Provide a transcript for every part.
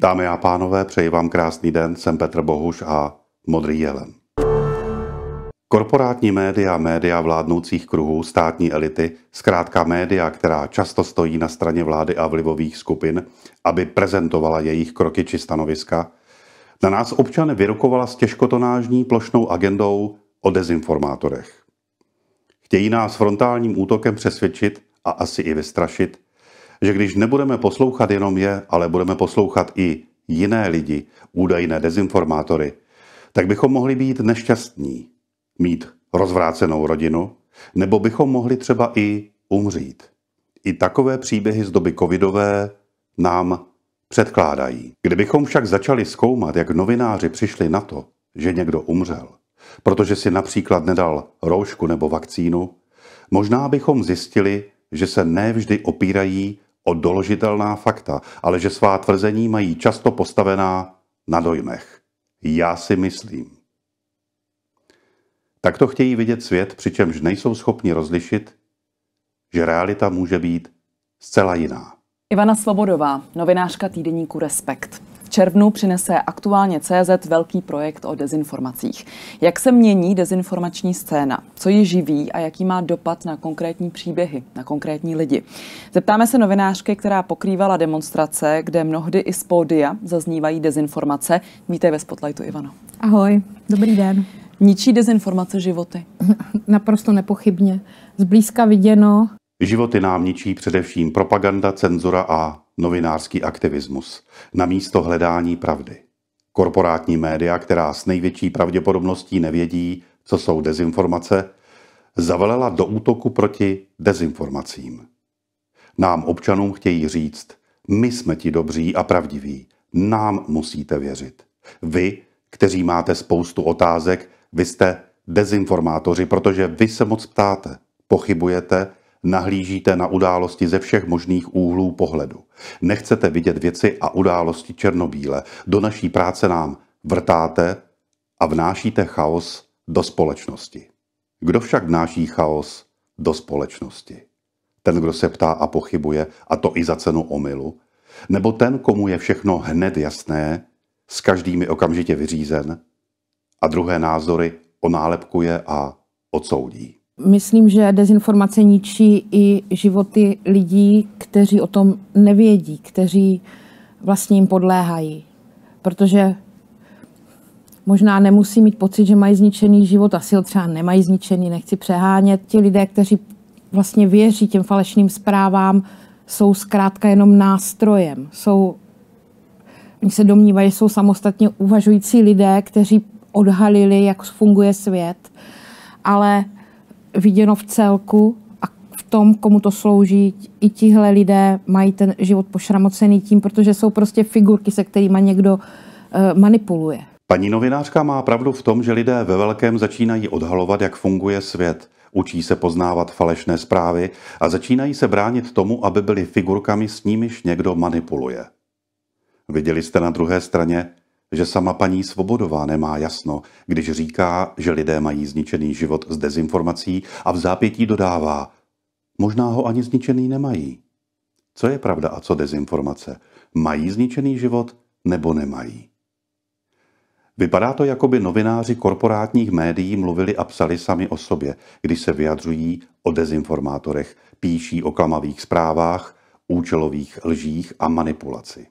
Dámy a pánové, přeji vám krásný den, jsem Petr Bohuš a Modrý jelen. Korporátní média, média vládnoucích kruhů, státní elity, zkrátka média, která často stojí na straně vlády a vlivových skupin, aby prezentovala jejich kroky či stanoviska, na nás občany vyrokovala s těžkotonážní plošnou agendou o dezinformátorech. Chtějí nás frontálním útokem přesvědčit a asi i vystrašit, že když nebudeme poslouchat jenom je, ale budeme poslouchat i jiné lidi, údajné dezinformátory, tak bychom mohli být nešťastní, mít rozvrácenou rodinu, nebo bychom mohli třeba i umřít. I takové příběhy z doby covidové nám předkládají. Kdybychom však začali zkoumat, jak novináři přišli na to, že někdo umřel, protože si například nedal roušku nebo vakcínu, možná bychom zjistili, že se nevždy opírají o doložitelná fakta, ale že svá tvrzení mají často postavená na dojmech. Já si myslím. Tak to chtějí vidět svět, přičemž nejsou schopni rozlišit, že realita může být zcela jiná. Ivana Svobodová, novinářka týdeníku Respekt. V červnu přinese aktuálně CZ velký projekt o dezinformacích. Jak se mění dezinformační scéna? Co ji živí a jaký má dopad na konkrétní příběhy, na konkrétní lidi? Zeptáme se novinářky, která pokrývala demonstrace, kde mnohdy i z pódia zaznívají dezinformace. Vítej ve Spotlightu, Ivano. Ahoj, dobrý den. Ničí dezinformace životy? Naprosto nepochybně. Zblízka viděno. Životy nám ničí především propaganda, cenzura a novinářský aktivismus na místo hledání pravdy. Korporátní média, která s největší pravděpodobností nevědí, co jsou dezinformace, zavelela do útoku proti dezinformacím. Nám občanům chtějí říct, my jsme ti dobří a pravdiví, nám musíte věřit. Vy, kteří máte spoustu otázek, vy jste dezinformátoři, protože vy se moc ptáte, pochybujete nahlížíte na události ze všech možných úhlů pohledu. Nechcete vidět věci a události černobíle. Do naší práce nám vrtáte a vnášíte chaos do společnosti. Kdo však vnáší chaos do společnosti? Ten, kdo se ptá a pochybuje, a to i za cenu omylu? Nebo ten, komu je všechno hned jasné, s každými okamžitě vyřízen a druhé názory onálepkuje a odsoudí? Myslím, že dezinformace ničí i životy lidí, kteří o tom nevědí, kteří vlastně jim podléhají. Protože možná nemusí mít pocit, že mají zničený život, asi ho třeba nemají zničený, nechci přehánět. Ti lidé, kteří vlastně věří těm falešným zprávám, jsou zkrátka jenom nástrojem. Jsou, oni se domnívají, že jsou samostatně uvažující lidé, kteří odhalili, jak funguje svět, ale viděno v celku a v tom, komu to slouží, i tihle lidé mají ten život pošramocený tím, protože jsou prostě figurky, se kterými někdo uh, manipuluje. Paní novinářka má pravdu v tom, že lidé ve velkém začínají odhalovat, jak funguje svět. Učí se poznávat falešné zprávy a začínají se bránit tomu, aby byli figurkami, s nimiž někdo manipuluje. Viděli jste na druhé straně, že sama paní Svobodová nemá jasno, když říká, že lidé mají zničený život z dezinformací a v zápětí dodává, možná ho ani zničený nemají. Co je pravda a co dezinformace? Mají zničený život nebo nemají? Vypadá to, jako by novináři korporátních médií mluvili a psali sami o sobě, když se vyjadřují o dezinformátorech, píší o klamavých zprávách, účelových lžích a manipulaci.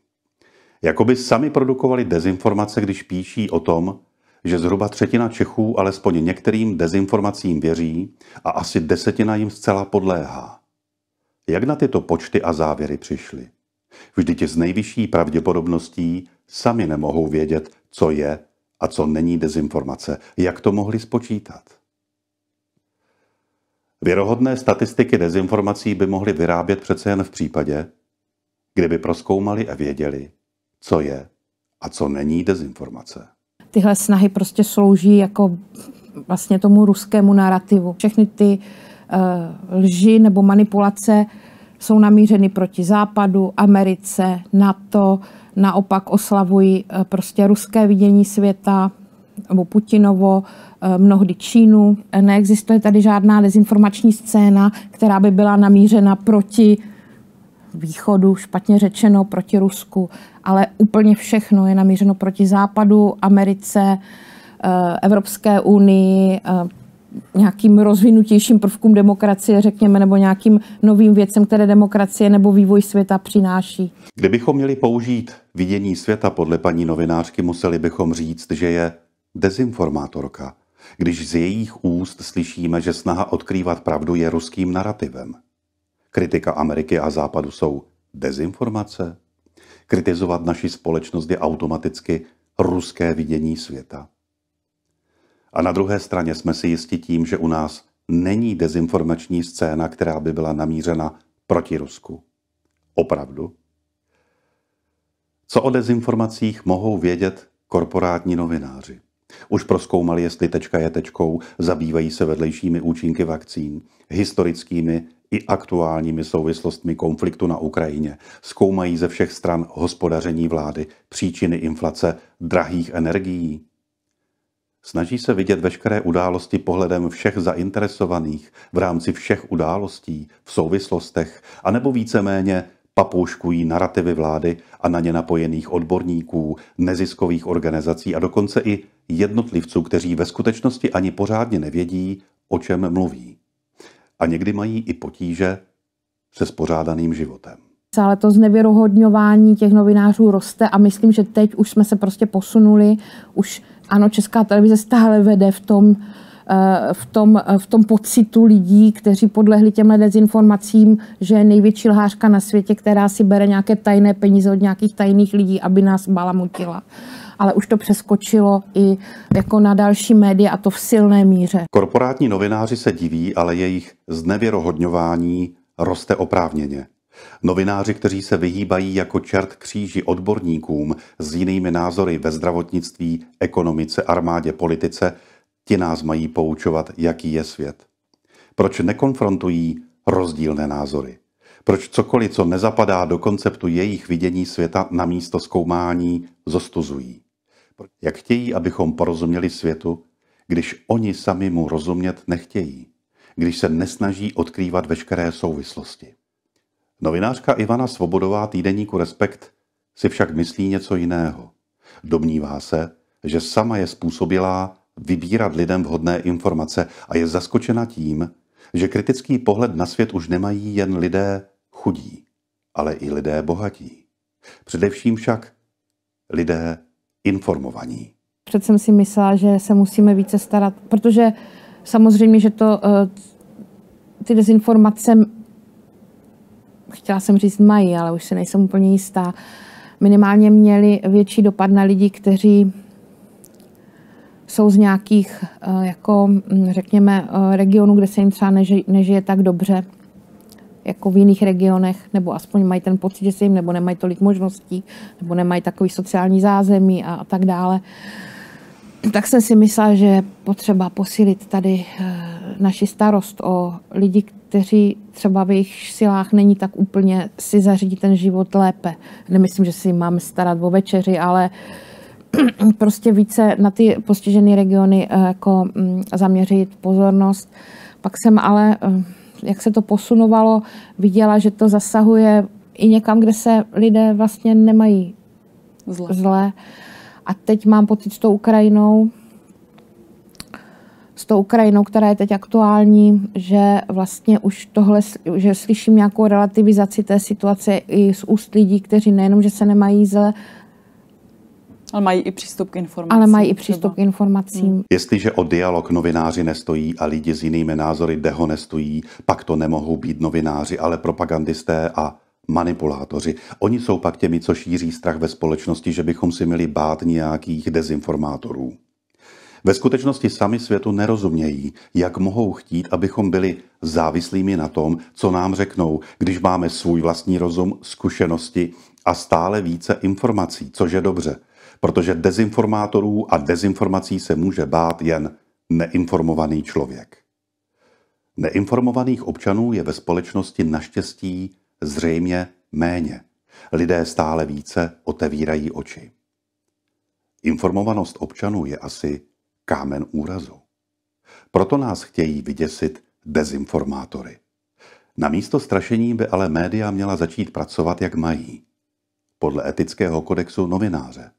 Jakoby sami produkovali dezinformace, když píší o tom, že zhruba třetina Čechů alespoň některým dezinformacím věří a asi desetina jim zcela podléhá. Jak na tyto počty a závěry přišli? Vždyť s nejvyšší pravděpodobností sami nemohou vědět, co je a co není dezinformace. Jak to mohli spočítat? Věrohodné statistiky dezinformací by mohly vyrábět přece jen v případě, kdyby proskoumali a věděli, co je a co není dezinformace. Tyhle snahy prostě slouží jako vlastně tomu ruskému narrativu. Všechny ty uh, lži nebo manipulace jsou namířeny proti Západu, Americe, NATO, naopak oslavují uh, prostě ruské vidění světa nebo Putinovo, uh, mnohdy Čínu. Neexistuje tady žádná dezinformační scéna, která by byla namířena proti východu, špatně řečeno proti Rusku, ale úplně všechno je namířeno proti západu, Americe, eh, Evropské unii, eh, nějakým rozvinutějším prvkům demokracie, řekněme, nebo nějakým novým věcem, které demokracie nebo vývoj světa přináší. Kdybychom měli použít vidění světa podle paní novinářky, museli bychom říct, že je dezinformátorka, když z jejich úst slyšíme, že snaha odkrývat pravdu je ruským narrativem. Kritika Ameriky a Západu jsou dezinformace. Kritizovat naši společnost je automaticky ruské vidění světa. A na druhé straně jsme si jistí tím, že u nás není dezinformační scéna, která by byla namířena proti Rusku. Opravdu? Co o dezinformacích mohou vědět korporátní novináři? Už proskoumali, jestli tečka je tečkou, zabývají se vedlejšími účinky vakcín, historickými i aktuálními souvislostmi konfliktu na Ukrajině, zkoumají ze všech stran hospodaření vlády, příčiny inflace, drahých energií. Snaží se vidět veškeré události pohledem všech zainteresovaných v rámci všech událostí, v souvislostech, anebo víceméně papouškují narrativy vlády a na ně napojených odborníků, neziskových organizací a dokonce i jednotlivců, kteří ve skutečnosti ani pořádně nevědí, o čem mluví. A někdy mají i potíže se spořádaným životem. Ale to znevěrohodňování těch novinářů roste a myslím, že teď už jsme se prostě posunuli. Už ano, Česká televize stále vede v tom, v tom, eh, v tom pocitu lidí, kteří podlehli těmhle dezinformacím, že je největší lhářka na světě, která si bere nějaké tajné peníze od nějakých tajných lidí, aby nás balamutila ale už to přeskočilo i jako na další média a to v silné míře. Korporátní novináři se diví, ale jejich znevěrohodňování roste oprávněně. Novináři, kteří se vyhýbají jako čert kříži odborníkům s jinými názory ve zdravotnictví, ekonomice, armádě, politice, Ti nás mají poučovat, jaký je svět. Proč nekonfrontují rozdílné názory? Proč cokoliv, co nezapadá do konceptu jejich vidění světa na místo zkoumání, zostuzují? Jak chtějí, abychom porozuměli světu, když oni sami mu rozumět nechtějí, když se nesnaží odkrývat veškeré souvislosti. Novinářka Ivana Svobodová týdeníku Respekt si však myslí něco jiného. Domnívá se, že sama je způsobilá vybírat lidem vhodné informace a je zaskočena tím, že kritický pohled na svět už nemají jen lidé chudí, ale i lidé bohatí. Především však lidé informovaní. Před jsem si myslela, že se musíme více starat, protože samozřejmě, že to eh, ty dezinformace chtěla jsem říct mají, ale už se nejsem úplně jistá, minimálně měly větší dopad na lidi, kteří jsou z nějakých, eh, jako mm, řekněme, eh, regionů, kde se jim třeba nežije, nežije tak dobře, jako v jiných regionech, nebo aspoň mají ten pocit, že se jim nebo nemají tolik možností, nebo nemají takový sociální zázemí a, a tak dále. Tak jsem si myslela, že je potřeba posílit tady eh, naši starost o lidi, kteří třeba v jejich silách není tak úplně si zařídit ten život lépe. Nemyslím, že si máme starat o večeři, ale uh, prostě více na ty postižené regiony eh, jako mm, zaměřit pozornost. Pak jsem ale, eh, jak se to posunovalo, viděla, že to zasahuje i někam, kde se lidé vlastně nemají zle. zle. A teď mám pocit s tou Ukrajinou, s tou Ukrajinou, která je teď aktuální, že vlastně už tohle, že slyším nějakou relativizaci té situace i z úst lidí, kteří nejenom, že se nemají zle, ale mají i přístup k informacím. Ale mají i přístup třeba. k informacím. Hmm. Jestliže o dialog novináři nestojí a lidi s jinými názory dehonestují, pak to nemohou být novináři, ale propagandisté a manipulátoři. Oni jsou pak těmi, co šíří strach ve společnosti, že bychom si měli bát nějakých dezinformátorů. Ve skutečnosti sami světu nerozumějí, jak mohou chtít, abychom byli závislými na tom, co nám řeknou, když máme svůj vlastní rozum, zkušenosti a stále více informací, což je dobře protože dezinformátorů a dezinformací se může bát jen neinformovaný člověk. Neinformovaných občanů je ve společnosti naštěstí zřejmě méně. Lidé stále více otevírají oči. Informovanost občanů je asi kámen úrazu. Proto nás chtějí vyděsit dezinformátory. Na místo strašení by ale média měla začít pracovat, jak mají. Podle etického kodexu novináře.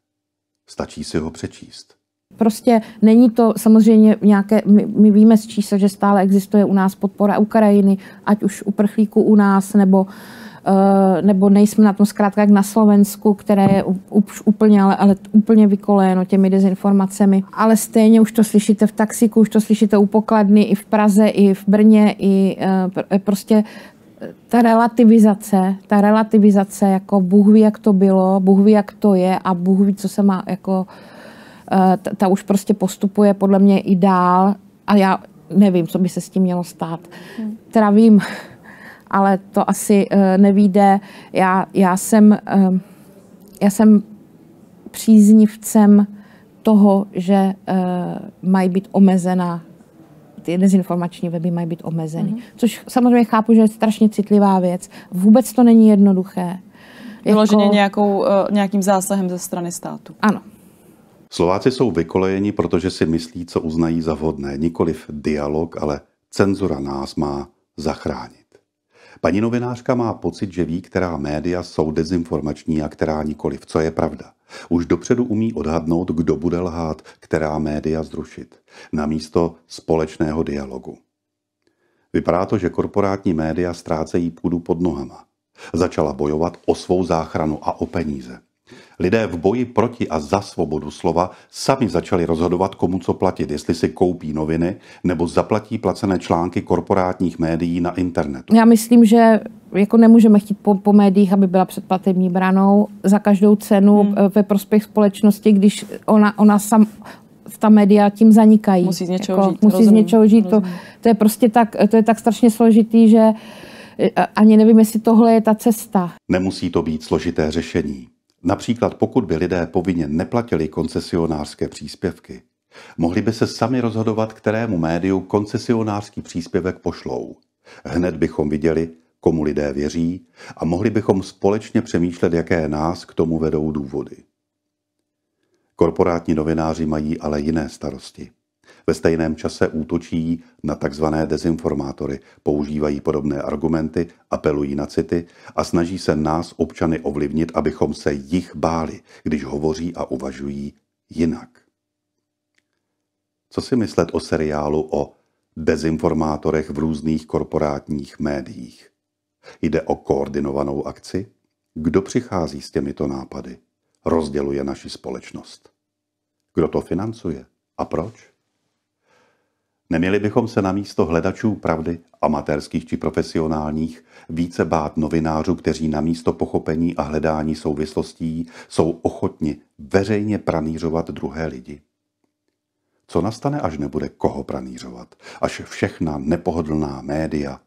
Stačí si ho přečíst. Prostě není to samozřejmě nějaké, my, my víme z čísel, že stále existuje u nás podpora Ukrajiny, ať už uprchlíků u nás, nebo Uh, nebo nejsme na tom zkrátka jak na Slovensku, které je už úplně, ale, ale úplně vykolejeno těmi dezinformacemi. Ale stejně už to slyšíte v taxiku, už to slyšíte u pokladny i v Praze, i v Brně, i uh, prostě ta relativizace, ta relativizace, jako Bůh ví, jak to bylo, Bůh ví, jak to je a Bůh ví, co se má jako Eh, ta, ta už prostě postupuje podle mě i dál a já nevím, co by se s tím mělo stát. Hmm. Teda vím, ale to asi uh, nevíde. Já, já, jsem, uh, já jsem příznivcem toho, že uh, mají být omezena ty dezinformační weby mají být omezeny. Mm-hmm. Což samozřejmě chápu, že je strašně citlivá věc. Vůbec to není jednoduché. Vyloženě jako... nějakou, uh, nějakým zásahem ze strany státu. Ano. Slováci jsou vykolejeni, protože si myslí, co uznají za vhodné. Nikoliv dialog, ale cenzura nás má zachránit. Paní novinářka má pocit, že ví, která média jsou dezinformační a která nikoliv. Co je pravda? Už dopředu umí odhadnout, kdo bude lhát, která média zrušit, na místo společného dialogu. Vypadá to, že korporátní média ztrácejí půdu pod nohama. Začala bojovat o svou záchranu a o peníze. Lidé v boji proti a za svobodu slova sami začali rozhodovat, komu co platit, jestli si koupí noviny nebo zaplatí placené články korporátních médií na internetu. Já myslím, že jako nemůžeme chtít po, po médiích, aby byla předplatební branou za každou cenu hmm. ve prospěch společnosti, když ona, ona sam, ta média tím zanikají. Musí z něčeho jako, žít. Musí rozumím, z něčeho žít. To, to, je prostě tak, to je tak strašně složitý, že eh, ani nevím, jestli tohle je ta cesta. Nemusí to být složité řešení. Například pokud by lidé povinně neplatili koncesionářské příspěvky, mohli by se sami rozhodovat, kterému médiu koncesionářský příspěvek pošlou. Hned bychom viděli, komu lidé věří a mohli bychom společně přemýšlet, jaké nás k tomu vedou důvody. Korporátní novináři mají ale jiné starosti. Ve stejném čase útočí na tzv. dezinformátory, používají podobné argumenty, apelují na city a snaží se nás občany ovlivnit, abychom se jich báli, když hovoří a uvažují jinak. Co si myslet o seriálu o dezinformátorech v různých korporátních médiích? Jde o koordinovanou akci? Kdo přichází s těmito nápady? Rozděluje naši společnost. Kdo to financuje a proč? Neměli bychom se na místo hledačů pravdy, amatérských či profesionálních, více bát novinářů, kteří na místo pochopení a hledání souvislostí jsou ochotni veřejně pranířovat druhé lidi? Co nastane, až nebude koho pranířovat, až všechna nepohodlná média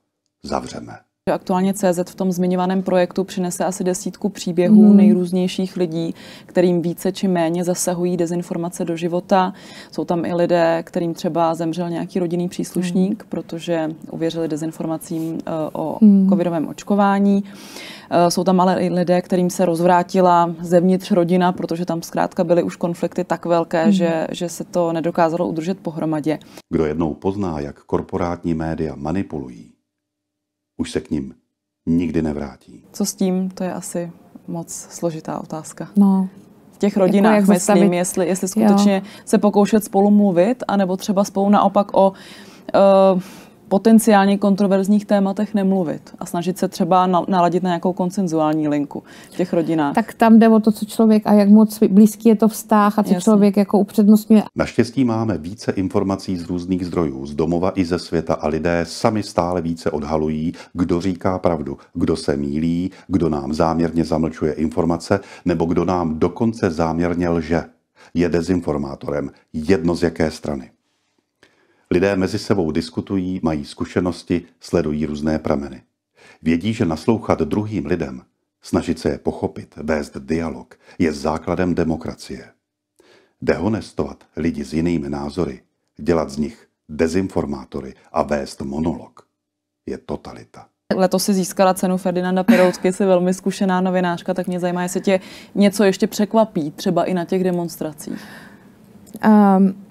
zavřeme? Aktuálně CZ v tom zmiňovaném projektu přinese asi desítku příběhů hmm. nejrůznějších lidí, kterým více či méně zasahují dezinformace do života. Jsou tam i lidé, kterým třeba zemřel nějaký rodinný příslušník, hmm. protože uvěřili dezinformacím uh, o hmm. covidovém očkování. Uh, jsou tam ale i lidé, kterým se rozvrátila zevnitř rodina, protože tam zkrátka byly už konflikty tak velké, hmm. že, že se to nedokázalo udržet pohromadě. Kdo jednou pozná, jak korporátní média manipulují, už se k ním nikdy nevrátí. Co s tím, to je asi moc složitá otázka. No. V těch rodinách jako myslím, jestli, jestli skutečně jo. se pokoušet spolu mluvit, anebo třeba spolu naopak o uh, potenciálně kontroverzních tématech nemluvit a snažit se třeba naladit na nějakou konsenzuální linku v těch rodinách. Tak tam jde o to, co člověk a jak moc blízký je to vztah a co Jasně. člověk jako upřednostňuje. Naštěstí máme více informací z různých zdrojů, z domova i ze světa a lidé sami stále více odhalují, kdo říká pravdu, kdo se mílí, kdo nám záměrně zamlčuje informace nebo kdo nám dokonce záměrně lže. Je dezinformátorem, jedno z jaké strany. Lidé mezi sebou diskutují, mají zkušenosti, sledují různé prameny. Vědí, že naslouchat druhým lidem, snažit se je pochopit, vést dialog, je základem demokracie. Dehonestovat lidi s jinými názory, dělat z nich dezinformátory a vést monolog je totalita. Letos si získala cenu Ferdinanda Peroutky, jsi velmi zkušená novinářka, tak mě zajímá, jestli tě něco ještě překvapí, třeba i na těch demonstracích. Um,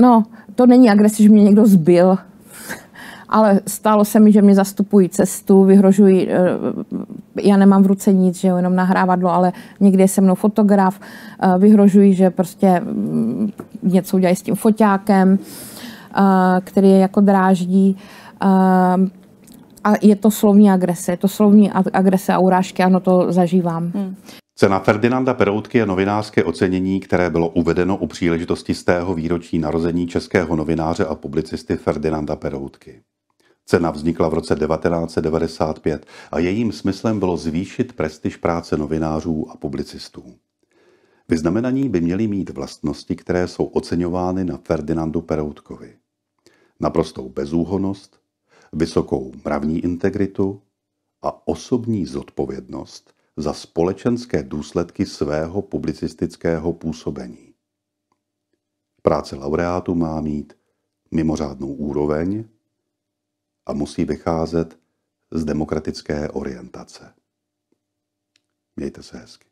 no, to není agresi, že mě někdo zbil, ale stalo se mi, že mě zastupují cestu, vyhrožují, eh, já nemám v ruce nic, že jo, jenom nahrávadlo, ale někdy je se mnou fotograf, eh, vyhrožují, že prostě mm, něco udělají s tím foťákem, eh, který je jako dráždí. A je to slovní agrese, je to slovní agrese a urážky, ano, to zažívám. Hmm. Cena Ferdinanda Peroutky je novinářské ocenění, které bylo uvedeno u příležitosti z tého výročí narození českého novináře a publicisty Ferdinanda Peroutky. Cena vznikla v roce 1995 a jejím smyslem bylo zvýšit prestiž práce novinářů a publicistů. Vyznamenaní by měly mít vlastnosti, které jsou oceňovány na Ferdinandu Peroutkovi. Naprostou bezúhonost, vysokou mravní integritu a osobní zodpovědnost za společenské důsledky svého publicistického působení. Práce laureátu má mít mimořádnou úroveň, a musí vycházet z demokratické orientace. Mějte se hezky.